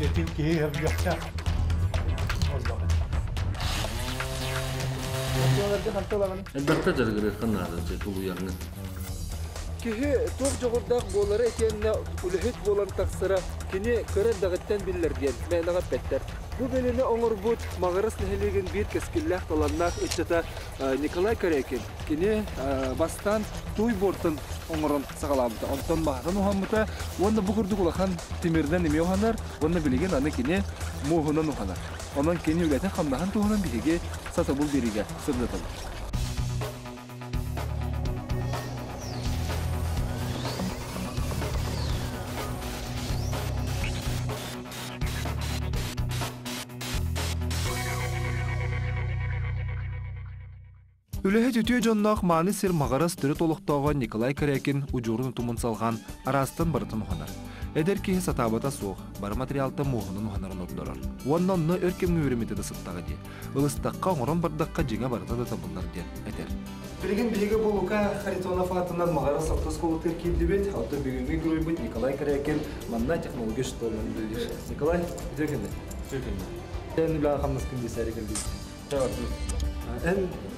Yetim ki yapacak. Doktor jaga kan ada tu yang Кихи тоқ жоғырдақ болары екеніне үліхет болан тақсыра кені көрі дағыттан білдерден мәніға пәттер. Бұл бөліні оңыр бұд мағырас нәхелеген бір кескілләқ таланнақ үтчата Николай Корякин. Кені бастан туй бортын оңырын сағаламды. Онтан мағырын оғамыта, онны бұғырды құлақан темірден еме оғанар, онны білеген аны кені мұғынан оғанар. Онан кені үләтен қамдаған туғынан біреге сата бұл береге сырдатылыр. Үлэһэ түтүө дьонноох мааны сир маҕарас түрі толуктоого Николай Корякин учуурун утумун салган арастан барытын уханар. Эдер киһи сатаабата суох, бар. Уоннонно өркемни үремите да сыттага ди. Ылыстакка оңорон бардакка жиңа барыта да табыллар ди. Этер. Билеген биһиге булука Харитонов атынан бит. Аты бүгүнгү күрөйбүт Николай манна технология. Николай, келди. Эн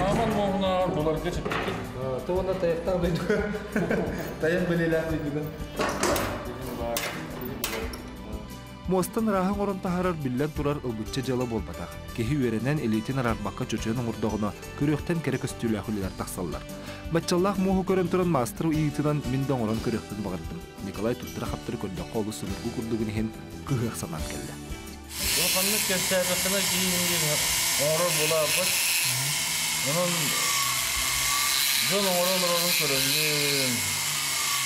тохма. Маман моғна буларга чыпты. Тоона таяктан дойду. Таяк белелак дойду. Мостан раһаң орон таһарар биллен турар ылбытча жала болбатах. Кеһи үеренен элитин арарбакка чөчөнүн урдогуна күрөктен керек көстүлә хүлләр таксаллар. Батчаллах муху көрөн туран мастер иитинан мин доңорон көрөктөн багырдым. Николай туттыра хаптыр көрдө колу сулургу курдугун хин кыһык санат келди. Бұл қанны Bunun John orang-orang kurangin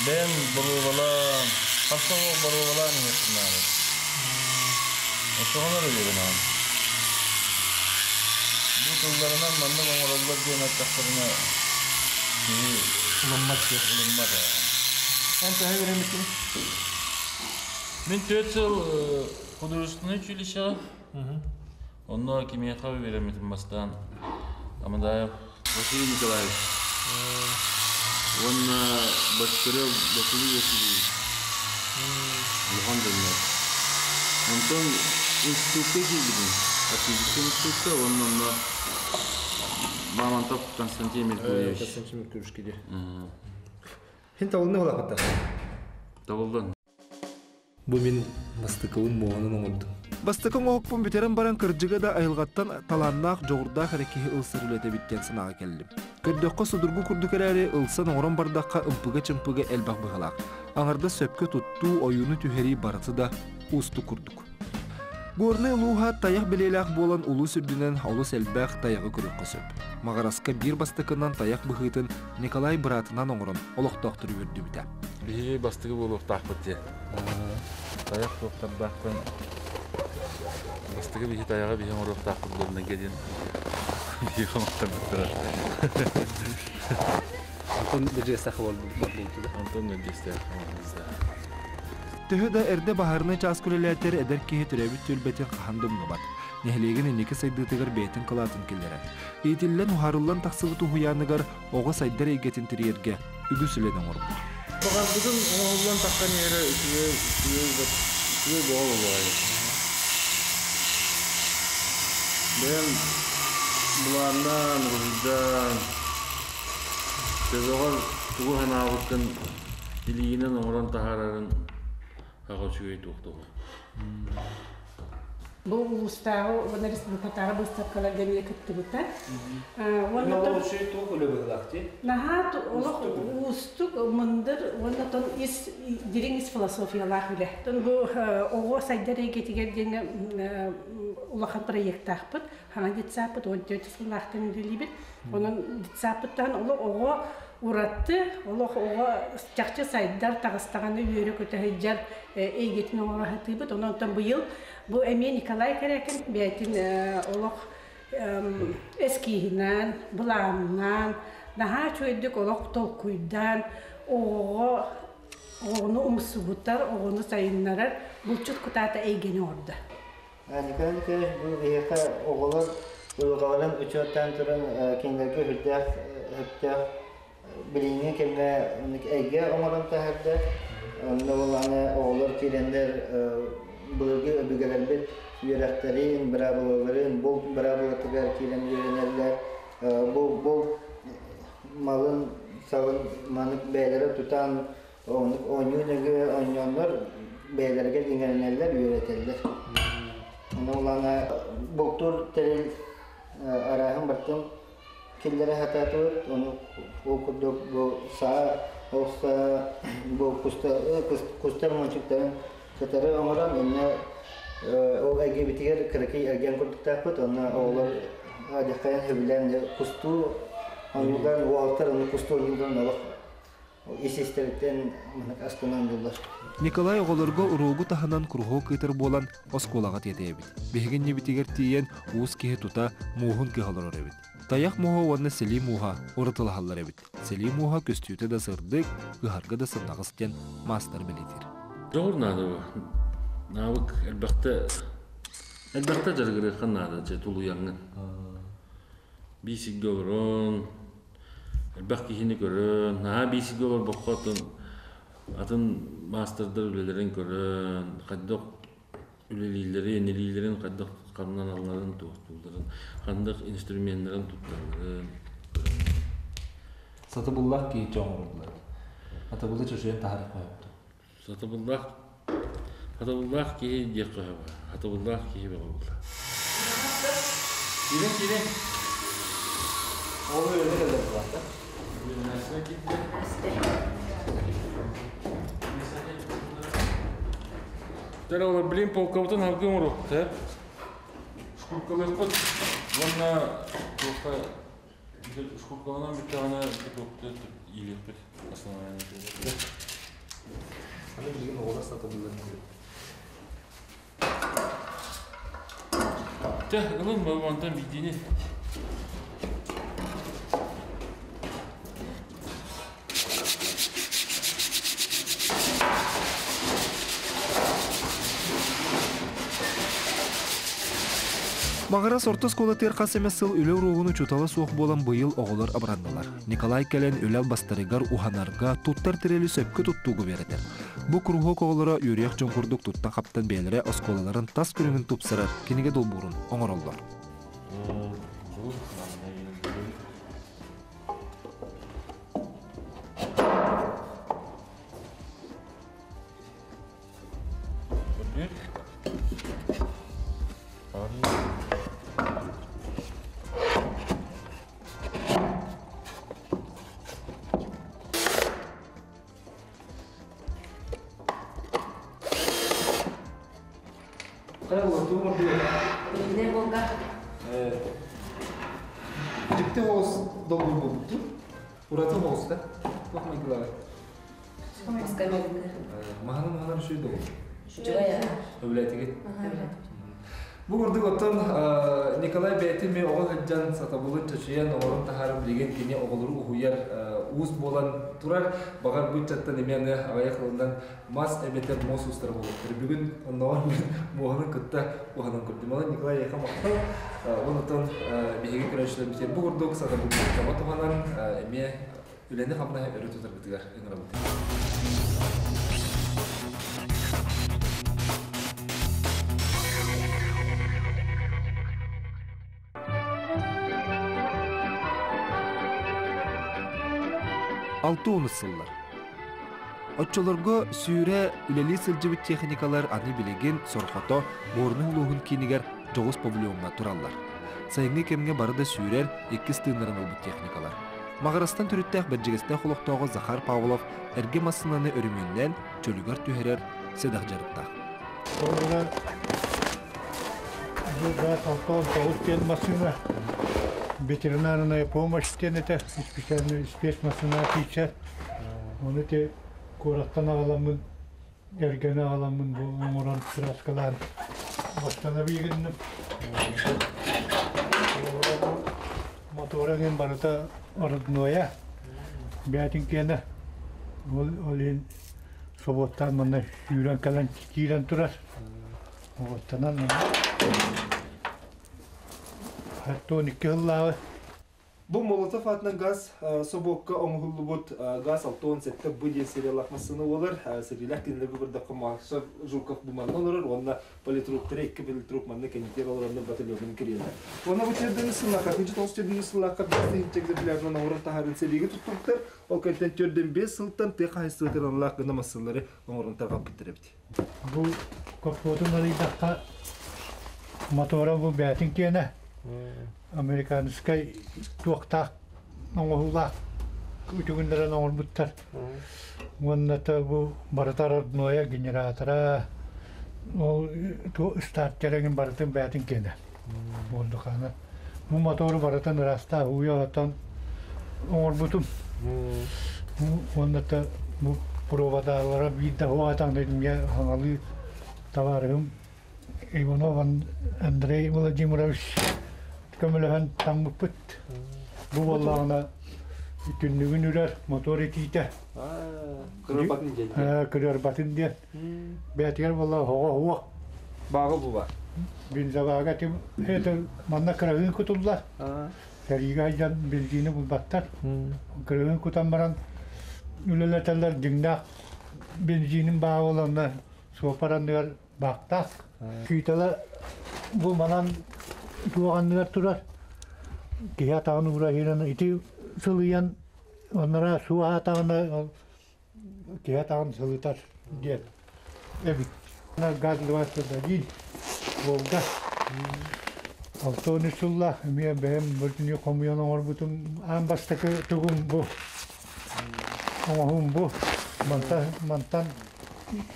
Ben berulang Hasta berulang ya sebenarnya Nasıl onları görün abi. Bu kızlarından bende bangaladılar diye mektaplarına Bizi Ulunmak ya Ulunmak ya Sen sana göre misin? Ben 4 yıl e, Kudurusunu çülüşe Hı hı. Onunla kimya kavi veremedim bastan Амадаев Василий Николаевич. Он Башкирев Василий Васильевич. Лухан Дөнер. Антон институтқа келдім. Физика институтта, он онно Мамонтов Константин Меркулевич. Касымчы көрүшкеде. Мгм. Хин тавылны була катта. Табылдан. Бу мен мастыкыбын моонун оңорду. Бастыкын оғықпын бүтерін баран кырджыга да айылғаттан таланнақ жоғырдақ әрекеге ылсыр үлеті биттен сынаға келдім. Көрдөққа судургу күрді кәрәрі ылсан оңырын бардаққа ымпыға чымпыға әлбақ бұғалақ. Аңырда сөпкі тұтту ойыны түхері барыты да усты күрдік. Горны луха таяқ білеләқ болан улу сүрдінен олыс әлбәқ таяғы күрікқы сөп. Мағараска бір бастықынан таяқ бұғытын Николай бұратынан оңырын олықтақтыр өрді біті. Би бастығы тақпыт те. Таяқ тоқтардақпын. Бастығы бихи таяға бихи орып тақпыт болына келген. Бихи қамақтар Антон беже сахы болду болду. Антон Медистер. Төһө да эрде баһарны час күреләтер эдер киһи төрәбит төлбетин хаһандым габат. Нехлеген инеке сайдытыгар бетин кылатын киллере. Итиллен ухарыллан тахсыбы тухуяныгар ого сайдар егетин тириерге үгүсүледен орбу. Бұған бүгін оңылдан таққан ері үкіге үкіге үкіге болу болай. Мен билигинен оңыран тахарарын қағыл шүгей туқтығы. Бұл улустағы, оны республикатағы выставкалар демие кіттігіттен. Оны Ол şey тоқ өлө булакты. Нахат олох устук мындыр онда тон ис дирин ис философиялар биле. Тон бу ого сайдар эгетигер деңе улахан проекттахпыт, хана дитсапыт, он төт сыллахтын билибит. Онун дитсапыттан оло ого уратты, олох ого чакчы сайдар тагыстаганы үйөрө. Онон тон быйыл бу эме Николай Керекин бетин олох эм, эскиһинэн, былаанынан, наһаа чуйдук олох толкуйдан, оҕо оҕону умсубуттар, оҕону сайыннарар, булчут кутаата эйгени орда. Николай Николаевич, бұл веха оғылар ұйғаларын учеттен тұрын кеңдерге хүлдәк хүлдәк біліңе кемге әйге оңырын аны оғылар тирендер bölge öbügelerle yüreklerin, bravoların, bol bravo tıgar kilen yürenerler, bol bol malın salın manık beylere tutan onluk oynuyor oynayanlar beylerge dinlenerler, yüreterler. Ona ulana boktur telil arahın baktım killere hata tur onu okuduk bu sağ olsa bu kusta kusta maçıkların катары омаран инне ол әге битигер кырыки әген курдуктапыт, оны олар адякаян хебилен кусту онуган уалтар оны кусту мынак астынан. Николай оголорго уругу таханан курхо кытыр болан осколага тетебит. Бехеген небитигер тиен уус киһи тута муухун киһолорор эбит. Таяк муха уонна сели муха урытыл халлар эбит. Сели муха көстүүтө да да мастер билетир. Doğru nada bu. Navık elbette elbette jargırı kan nada je tulu yangın. Bisi görün. Elbette hini görün. Na bisi görün bokotun. Atın master'da ülelerin görün. Kaddok ülelileri, nelilerin kaddok kandan alların tuğtuların. Kandak instrumentlerin tuttanların. Сатыбуллах ки жоңурулар. Атабулла yakı hava. Satabullah ki beğullah. Girin girin. Ол өрүнө келе булат. Тара ола блин полковтан халгым рух, та? Шкуркалар пот. Ванна тоха шкуркаланан бит ана топты илеп бит. Основная. Аны билген оголар сатыбуллар. Та, гылым мавантан бидини. Мағара сорты скола тер қасемес сыл үлі руғыны чуталы суық болан бұйыл оғылар абырандылар. Николай кәлен үләл бастарыгар уханарга туттар тирелі сөпкі туттуғы беретер. Бұ круғок оғылара юриях жоңқұрдық тутта қаптан бәлері осколаларын тас күріңін тупсырар, кенеге долбурын оңыроллар. Оос да. Тохмай кылар. Скамейка. Махана махана шуй долбур. Жуя. Өвләтиге. Бу оттон Николай Бәйтин мен оғыл хыджан сатабулын чачыян оғырын тахарым деген кене оғылыру ухуяр уыз болан турар бағар бұйт чаттан емені ағая қылынан мас әбетер мос устар болуптыр. Бүгін оннауан мен кытта оғанын көрдім. Ала Николай. Бу кама туғанан эме бітігер. Алты сыллар. Отчолорго сүүрэ үлели сылжыбыт техникалар аны билеген сорхото борны улуғын кинигер жоғыз павильонға тураллар. Сайыңы кемге барыда сүүрэр екі стыынарын олбут техникалар. Мағарастан түріттәк бәджігісті құлықтағы Захар Павлов әрге масынаны өріменнен чөлігер түхерер седақ получен машина. Ветеринарная помощь тен это специальную спецмашина тичер. Оны те кораттан агаламын, эрген агаламын бу оңоран краскалар. Баштана бигеннем. Мотораген барыта ордноя. Бәтин кені. Ол олин соботтан мына үйрен калан кирен турар. Оттанан Хатто никке хыллавы. Бу Молотов атынан газ собокка газ алтон сетте бу олар бирде жулков буманна олар онна политрук кенитер олар онна батальонын кирелер. Онна бу сылака, сылака билернен орын тахарын туттуктар, ол кентен черден бес сылтан те хайсытыр онлах гына масылары орын таргап кеттеребди. Бу копотун алидакка мотора бу бәтин кені. Американскай туақтақ оңғылақ үтігіндерін оңғылбыттар. Онната бу баратар ордноя генератора ол стартереген баратын бәтин кені. Болду қаны. Бу мотору баратын раста уялатан оңғылбытым. Онната бу проводалара бидда хуатан дедим я хаңалы товарым Иванов Андрей Владимирович көмөлөһөн таңмыппыт. Бу боллагына күннүгүн үрер мотор этиите. Кырбатын жел. Кырар батын ден. Бәтигер болла хого хуа. Багы бу бар. Бензавага тим это манна кырагын кутулла. Сәрига жан бензины булбаттар. Кырагын кутан баран үлелетелер диңнак бензинин баа боланда сопарандыгар бактак. Күйтеле бу манан tuo annivat turas kiha taunu ura hiran iti silian onlara suha tauna kiha taun silitar diet evik na gadlvasta da değil. Volga. Avtonisulla miye behem böltünü komuyonu orbutum an bastakı tugum bu. Ama hum bu. Mantan, mantan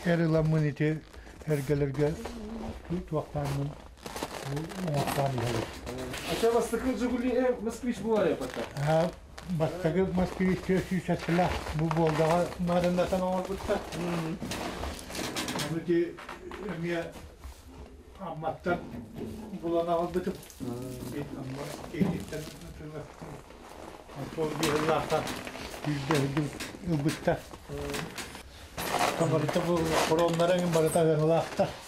erilamın iti. Ergelerge tuaktanın бастыкын Жигули э Москвич бу бар япата. Ha, бастагы Москвич төсү сәтсілә бұл болдағы марындатан оңыр бұтта. Бұты өме амматтан бұлан ағыл бұтып. Кейдеттен Сол жиғыллақтан yüzde hücum ıbıtta. Kabarıta bu koronların barıta gıgılakta. Evet,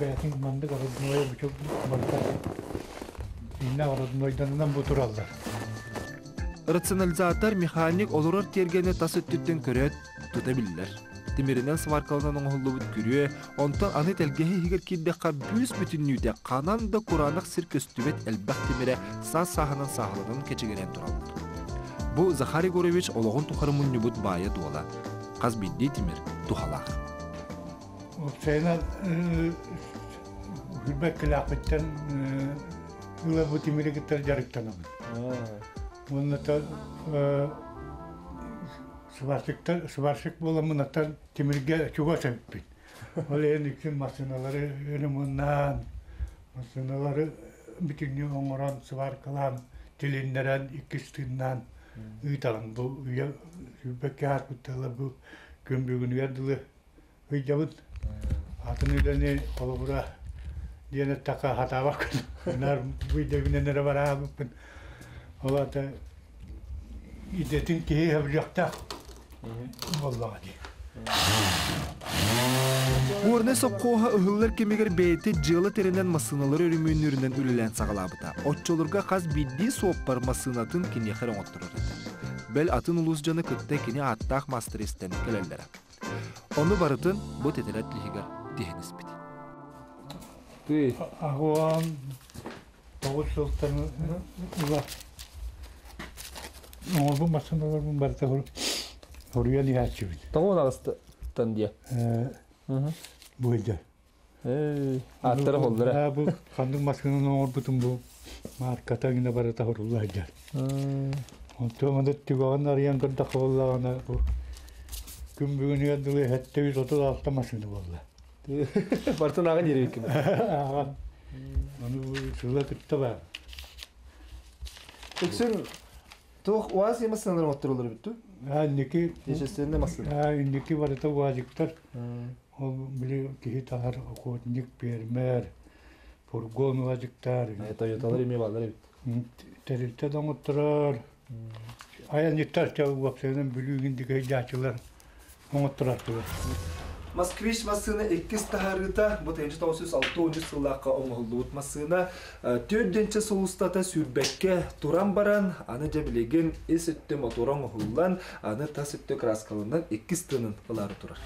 betin mandı karıdınaya bu çok barıta. Yine karıdınaydan bu turallar. Рационализатор механик олорор тергені тас өттүттен көрөт тута биллер. Тимиринен сваркалынан оңоллубут күрүө, онтон аны телгеһи хигер киддекка бүс бүтүннүүтэ канан да куранак сир көстүбет элбах тимире саа саханын сахалынан кечигерен тураллар. Бу Захарий Горович ологон тухарымын нүбут бая дуала. Каз бидди тимир тухалах. şeyler, hürbe kılafetten e, Yıla bu timire gittiler yarıktan ama. Bunlar da e, Sıvarsıkta, Sıvarsık bulamına da timirge çuva sempin. Öyle en yüksek masinaları önümünden, masinaları bütün gün onuran, sıvarkılan, dilindiren, ikisinden, Üytalan hmm. bu, üye, hürbe kâhar bu, gömbüğünü yadılığı, hıycavın, атын үйлөне олура диэне така хатабак нар буйдегиненере бараабыппын олата идетин кии хабжакта боллага ди Уорне соккоха ыһыллар кемигер бейти жылы теренен масыналар өрүмүнүрүнөн үлелен сагалабыта. Отчолурга каз бидди сооппар масынатын кини херен оттурар. Бел атын улус жаны кытта кини аттах мастеристен барытын бу тетелет лихигер дихенис бит. Ты, агуан тогуз сылтан ула Оңолбу масыналар бун барта хор хоруя лихачыбыт Тоғын ағысты тандия. буйда Аттары холдыра. Ha bu kandım maskının orbutun bu markata yine barata horullar gel. Onto manda tügağın arayan kırda kavallağına bu gün bugün yadılı hette 136 maskını valla. Бартын ағын ері kıtta var. Өксүн тух уаз оттурулар бүттү. Ha indiki Ешестеринде масына. ha indiki barata vacıktar ол кихи тахар охотник пермер фургон лажыктар Тойоталар аян бүлүгүн диге жачылар оңоттурар тугу Москвич масына 2 тахарыта бу 1906 сыллакка оңолдуут масына төрдөнчө сулустата сүрбекке туран баран аны жебилеген эс өттө моторон оңуллан аны тас өттө краскалынан 2 тынын ылары турар.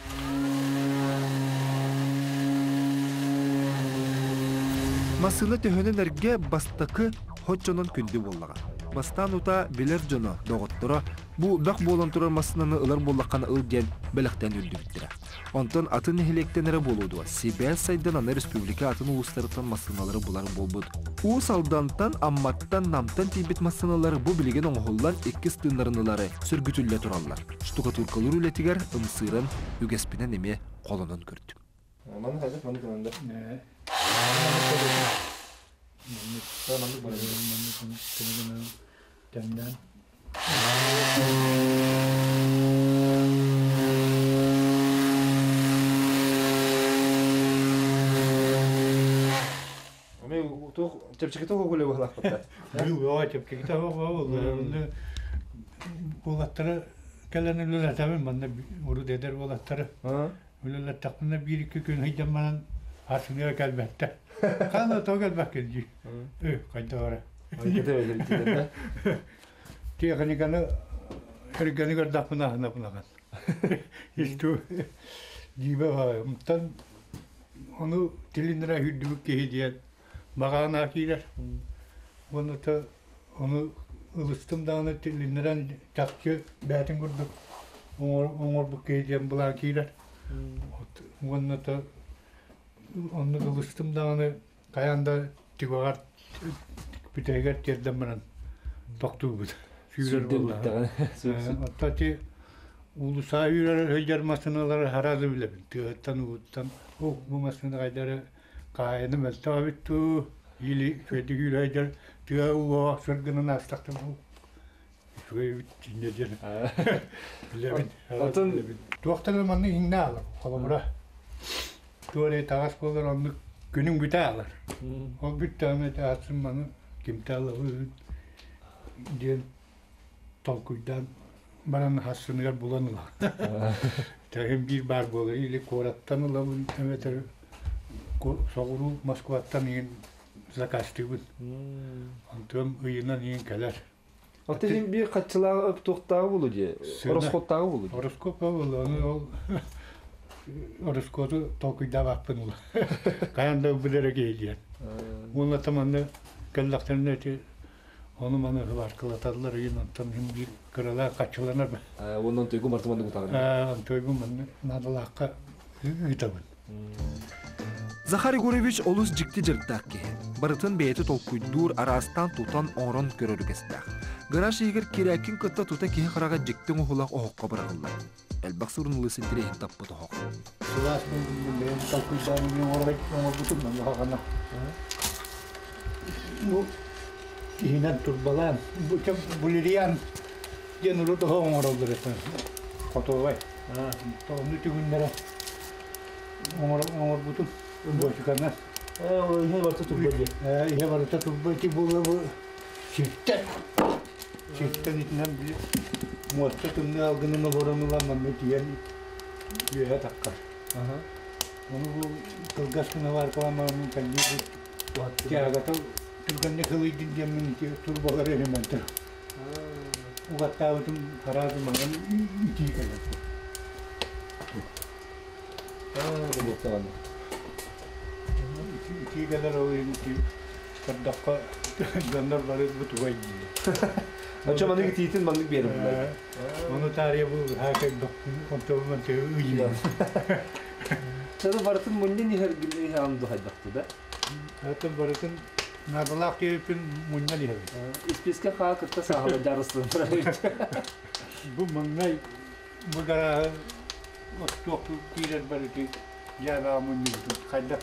Масына төһөнөн эрге бастакы хоччонон күндү боллага. Бастан ута билер жоно доготтора бу бак болон турар масынаны ылар боллаккана ыл диен белектен үлдү биттире. Онтон атын эхилектенере болуду. Сибиас сайдан аны республика атын улустарытан масыналары булар болбут. У салдантан амматтан намтан тибит масыналары бу билеген оңголлан эки стындарынылары сүргүтүлле тураллар. Штукатуркалар үлетигер ымсырын үгеспинен эме колонон көрдү. Маны хәзер маны көнөндө. Тәмдән Ами бата. Бил очып кекте ол булаттары келен үлеләтәмен манда уру дедер булаттары Ха? үлеләтәкне бир ике көн хайдаман асыны кәлбәттә. Кана тогел бакелҗи. Э, кайда бара. Кете бергән. Техниканы эргәне гәрдәпнә хана булган. Исту дибе ва мтан аны тилиндра хүддүк кеһидият багана килер. Оны та аны ылыстым даны тилиндерен такчы бәтин күрдүк. Оңор оңор бу кеһидият була килер. Оны та аны ылыстым даны каянда тигагар бүтәгәр тердәм менен Sürüldü Hatta ki ulusa yürer höyger masinalar haradı bile tüyattan uğuttan oh, hukmu masinalar kaydara kayanı melta bittu yili köydü yürer tüya uva sürgünün astaktı bu oh, şöyle bitince diyelim bile bin atın doktorlar manı inne alır. Kolumura tuvalet takas bulur onu günün güte alır. O gütte ahmet asın manı kimte alır? Diyelim толкуйдан баран хассыныгар буланыла. Тәһем бир бар болы или кораттан ула бу эметер соғыру Москваттан иген закастыбын. Антым ыйынан иген келер. Атын бир катчылар өп токтагы болу же. Сына. Ороскоттагы болу. Ороскоп болу, аны ол Ороскоту толкуйда баппын ула. Каянда билере кейден. Уна таманны келлактарны эти Оны маны хылар кылаталар иген антан хим бир кырала качыланар. Ондан тойгу мартыманды бутагы. Антойгу маны надалакка ыйтабын. Захар Егорович олус жикти жырттакки. Барытын бейти толкуйдур арастан тутан орон көрөрүгестак. Гараж егер кирәкин кытта тута киһи харага жиктин ухулак охокка барагылла. Элбак сурунлы синтире таппы тохок. Сулас мен толкуйдан мен орайт оңор бутум мен хагана. Ihinan turbalan. Buca bulirian. Dia nurut tuh orang orang berasa. Foto apa? Ah, tuh nanti gundara. Orang orang butuh. Buat sekarang. Eh, ihe varsa turba diye. Eh, ihe varsa turba diye bu bu. Şirkten. Şirkten içinden bir muhassetin ne algınına varanılanma diyen üyeye takkar. Onu bu kılgaçkına var kalan mamun kendi bu турганны кылыйдын демин турбалар элемен тур. Угатта утум харазы маған ити келет. Аа, бутан. Ити келер ойын ки каддакка жандар барып бутугай. Açam anı git yiğitin bandık bir yerim. Onu tarihe bu herkes kontrolümen teyö uyuyla. Tadı baratın mulle nihar gülü nihar anı duhay baktı da. Hatta baratın На балах тебе пин мунна ли хавит. Из песка халка. Бу муннай мыгара вот ток кирет барити. Я да мунни тут хадда.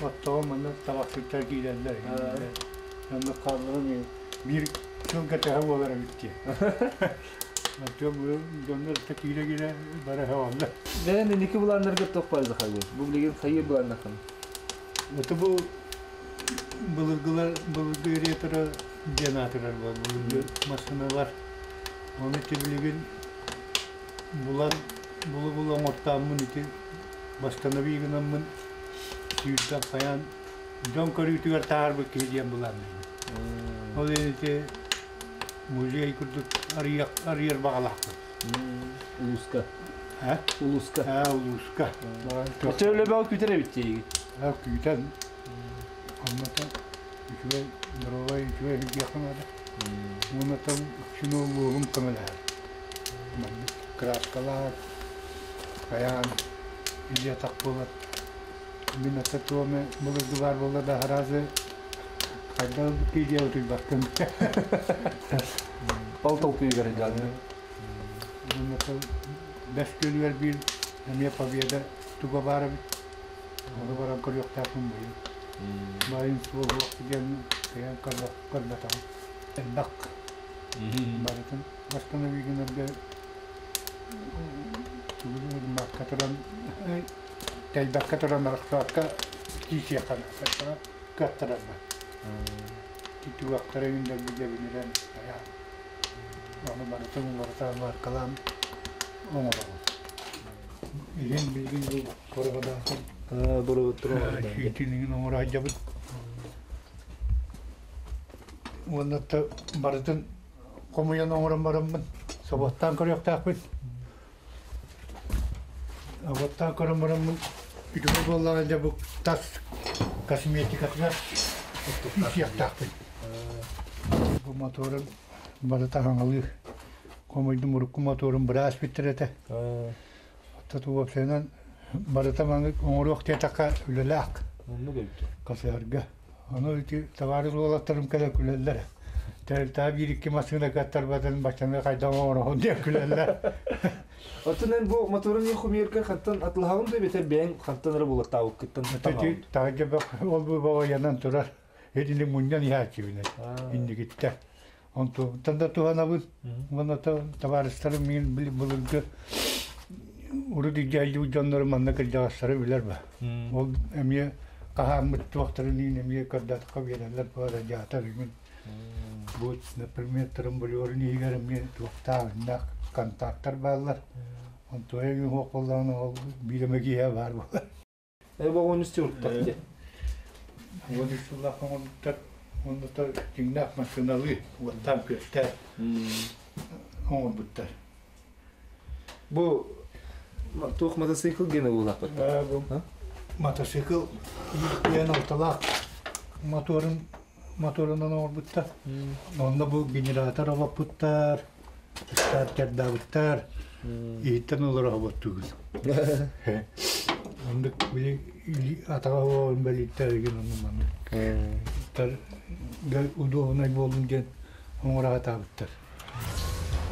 Вот то мунна табак шутта киреллер. Яны калдырын bir çılgı tehim olarak bitti. Atıyorum onlar da kire kire bana havalı. Neden de niki bulanlar gıp toplaydı hayır. Bu bilgin sayı bulanlar. Bu kediyen bulan. O da iti müziği kurduk arıyak arıyer bağlak. Uluska. Ha? Uluska. Ha uluska. Kaça öyle bir Ondan küve drova küve yakamadı. Ondan şunu oğlum kamalar. Kraskalar, kayan, bir yatak bulur. Bir nasıl tuğumu bulur duvar bulur da harazı Kadal kiydi oturup baktım. Baltal kiydi garajdan. Ondan beş gün ver bir, hem yapabiyede tuğba barabı. Onu barabı kırıyor tarafım buyur. Bu. Main suwa waktu dia kayak kalau kerja tahu enak Baritan basta na bigyan na ga Tuloy na makataran Tay bakataran na ka kisi ka na ka kataran na Itu waktu yang dah bija biniran kaya Ano baritan mo baritan markalan Ono ba Iyan bilgin bu tas kasmiyeti takbin. Bu motorun barata hangalı. Komuydu murukku motorun biraz bitirete. Ha. Hatta tu vapsenan barata mangık onuruk tetaka ülelak. Onu gördü. kasarga. Onu iti tavarıl olatlarım kadar küleller. Beter ben hattan ara bulak tavuk kıttan Tati taca bak ol bu baba yanan turar. Hedini munyan ya çivine. Ha. İndi gitti. On tu tanda tu hana bu. Bana ta tavarıslarım min bil bulurdu. Higarim ni tukta nak kontaktar ballar. On tu egi hokoldan ol bileme giye var bu. E bu onu istiyor tabii. Bu disullah on tak on da tingnak masınalı. Bu tam köster. On buttar. Bu Tuğ motosikl gene bulak. Bu Тух мотоцикл гене була пот. Мотоцикл яны орталак моторын моторынан ор бутта. Онда бу генератор алып буттар. Стартер да буттар. Иттен олар алып тугыз. Онда бу атага он белиттер ген онда. Тар удобный болдым ген. Оңра атабыттар.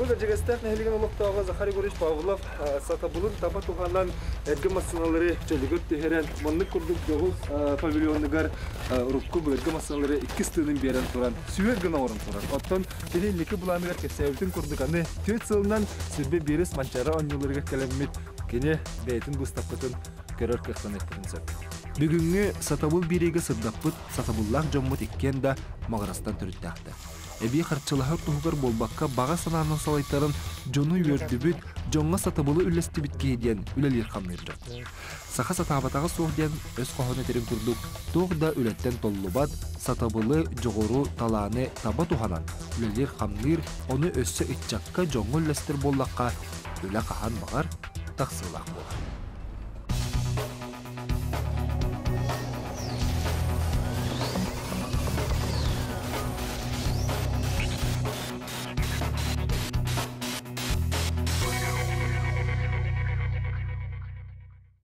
Da cegestah nehligen oluktağı Захарий Горич Павлов сатабулун таба тухандан эрге масыналары чөлүгөт техерен маннык курдук жогуз павильондугар рукку бу эрге масыналары стынын берен туран сүйөр гына орун турар оттон тени ники буламыгар кесебитин курдук аны төт сылынан сүрбе берес манчара кене эттеринсеп бүгүнгү сатабул бириге сырдаппыт сатабуллах жоммут иккен да төрүттаахты эби харчылаһар туһугар болбакка бага санаанын салайттарын жону үөрдүбүт жоңга сатабылы үлестибит киһидиэн үлелиир хаммыырдык саха сатаабатага суох диэн өс кохону терин курдук туох да үлеттен толлубат сатабылы жогору талааны таба туханан үлелиир хаммыыр ону өссө итчакка жоңго үлестер боллакка үле кахан багар тахсылаах буолар.